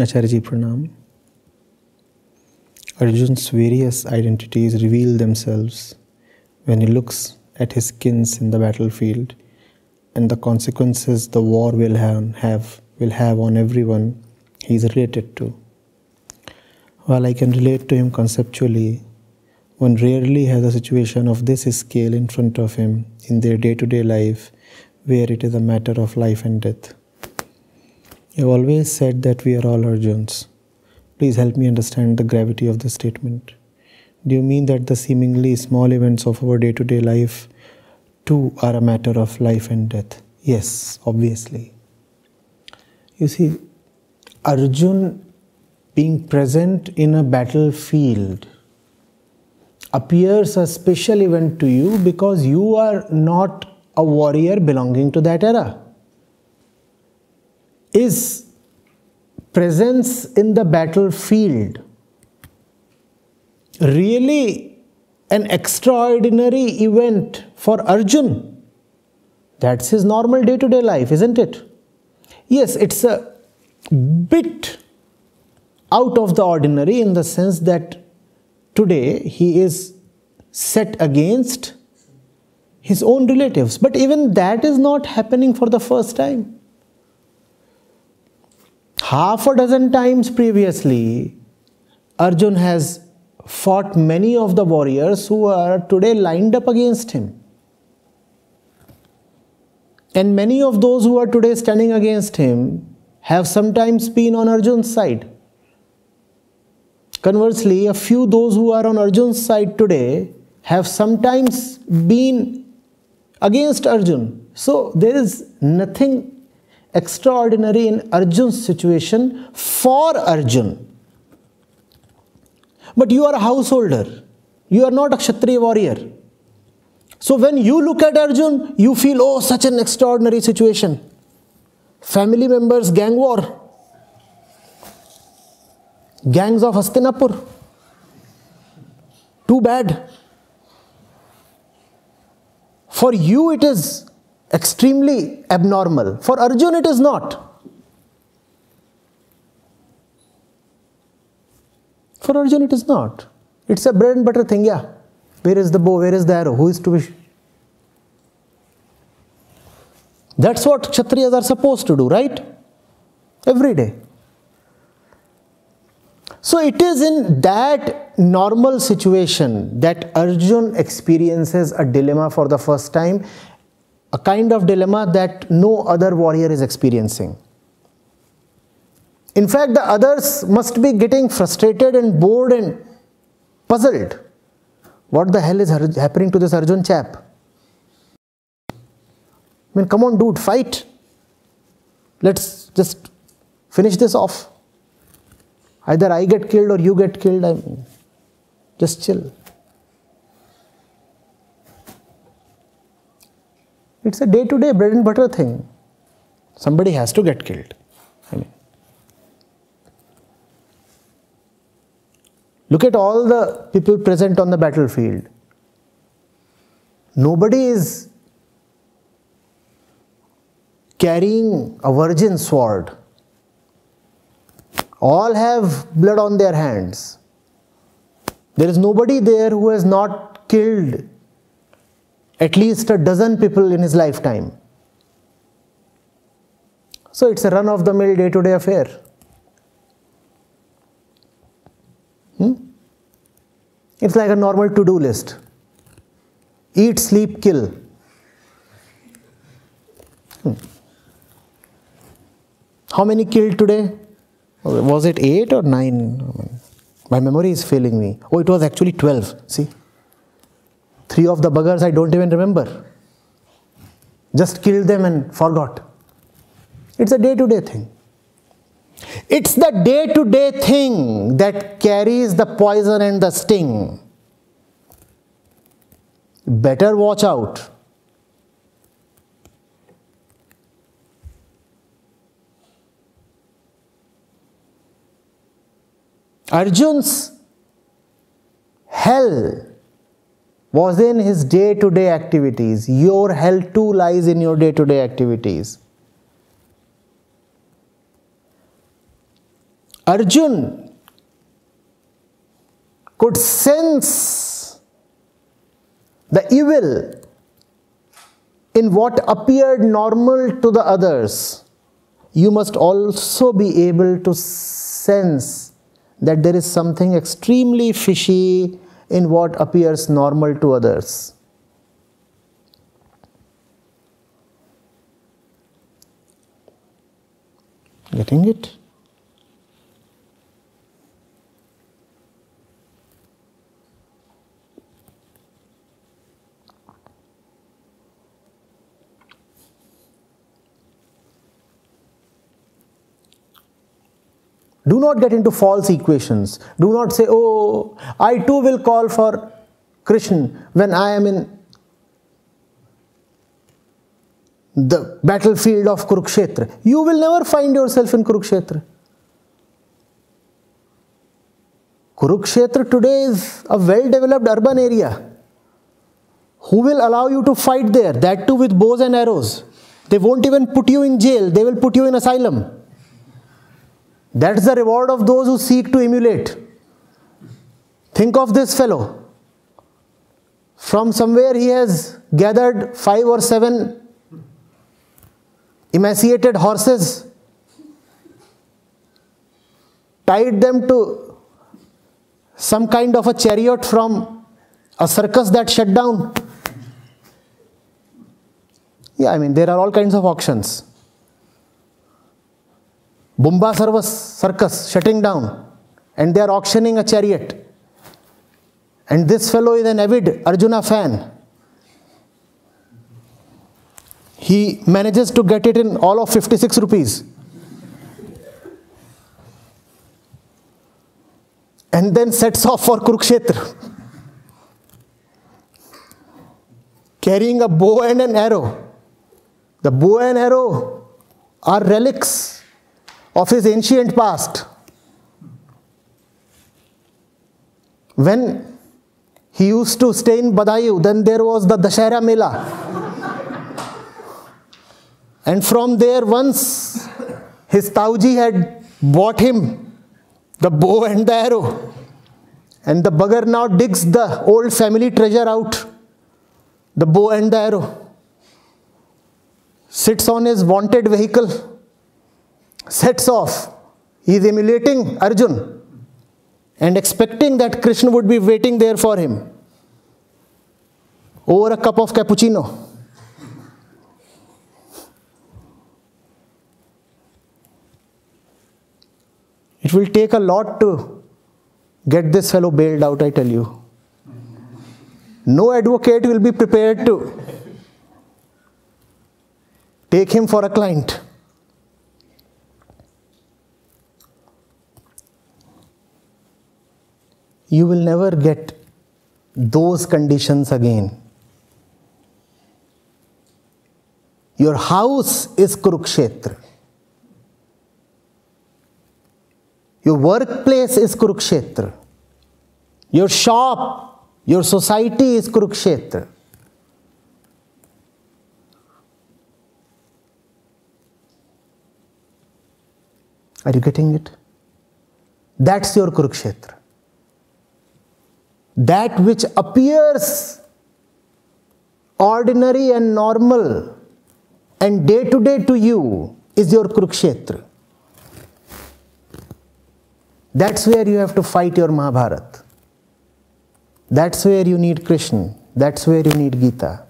Acharya Ji Pranam. Arjun's various identities reveal themselves when he looks at his kins in the battlefield and the consequences the war will have, will have on everyone he is related to. While I can relate to him conceptually, one rarely has a situation of this scale in front of him in their day to day life where it is a matter of life and death. You have always said that we are all Arjuns. Please help me understand the gravity of this statement. Do you mean that the seemingly small events of our day to day life too are a matter of life and death? Yes, obviously. You see, Arjun being present in a battlefield appears a special event to you because you are not a warrior belonging to that era. Is presence in the battlefield really an extraordinary event for Arjun? That's his normal day to day life, isn't it? Yes, it's a bit out of the ordinary in the sense that today he is set against his own relatives. But even that is not happening for the first time. Half a dozen times previously, Arjun has fought many of the warriors who are today lined up against him. And many of those who are today standing against him have sometimes been on Arjun's side. Conversely, a few those who are on Arjun's side today have sometimes been against Arjun. So there is nothing extraordinary in Arjun's situation for Arjun. But you are a householder, you are not a Kshatriya warrior. So when you look at Arjun, you feel, oh, such an extraordinary situation. Family members, gang war gangs of Hastinapur. Too bad. For you, it is extremely abnormal. For Arjun, it is not. For Arjun, it is not. It's a bread and butter thing, yeah. Where is the bow? Where is the arrow? Who is to be? That's what Kshatriyas are supposed to do, right? Every day. So it is in that normal situation that Arjun experiences a dilemma for the first time, a kind of dilemma that no other warrior is experiencing. In fact, the others must be getting frustrated and bored and puzzled. What the hell is happening to this Arjun chap? I mean, come on, dude, fight. Let's just finish this off. Either I get killed or you get killed. I'm just chill. It's a day to day bread and butter thing. Somebody has to get killed. I mean, look at all the people present on the battlefield. Nobody is carrying a virgin sword all have blood on their hands. There is nobody there who has not killed at least a dozen people in his lifetime. So it's a run of the mill day to day affair. Hmm? It's like a normal to do list eat, sleep, kill. Hmm. How many killed today? Was it 8 or 9? My memory is failing me. Oh, it was actually 12. See? Three of the buggers I don't even remember. Just killed them and forgot. It's a day to day thing. It's the day to day thing that carries the poison and the sting. Better watch out. Arjun's hell was in his day to day activities. Your hell too lies in your day to day activities. Arjun could sense the evil in what appeared normal to the others, you must also be able to sense that there is something extremely fishy in what appears normal to others. Getting it? Do not get into false equations. Do not say, oh, I too will call for Krishna when I am in the battlefield of Kurukshetra. You will never find yourself in Kurukshetra. Kurukshetra today is a well developed urban area. Who will allow you to fight there? That too with bows and arrows. They won't even put you in jail, they will put you in asylum. That's the reward of those who seek to emulate. Think of this fellow. From somewhere he has gathered five or seven emaciated horses, tied them to some kind of a chariot from a circus that shut down. Yeah, I mean, there are all kinds of auctions. Bumba circus shutting down and they are auctioning a chariot. And this fellow is an avid Arjuna fan. He manages to get it in all of 56 rupees. And then sets off for Kurukshetra. Carrying a bow and an arrow. The bow and arrow are relics of his ancient past. When he used to stay in Badayu, then there was the Dashera Mela. and from there, once his Tauji had bought him the bow and the arrow, and the bugger now digs the old family treasure out the bow and the arrow, sits on his wanted vehicle sets off. He is emulating Arjun and expecting that Krishna would be waiting there for him over a cup of cappuccino. It will take a lot to get this fellow bailed out, I tell you. No advocate will be prepared to take him for a client. You will never get those conditions again. Your house is Kurukshetra. Your workplace is Kurukshetra. Your shop, your society is Kurukshetra. Are you getting it? That's your Kurukshetra that which appears ordinary and normal and day to day to you is your Kurukshetra. That's where you have to fight your Mahabharata. That's where you need Krishna. That's where you need Gita.